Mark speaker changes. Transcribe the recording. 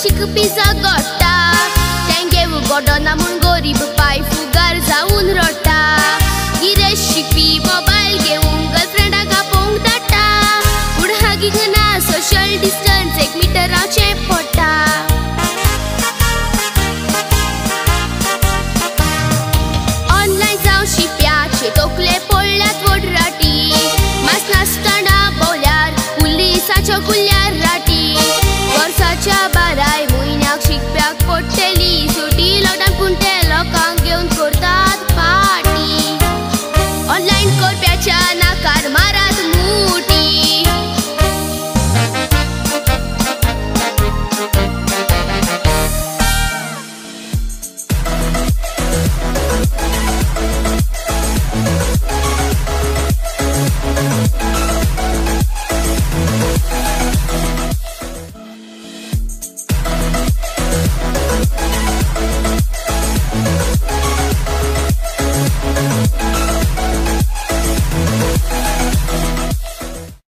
Speaker 1: Și câpiza gosta Te-ngheu godo, n-am un gori, bă, pai,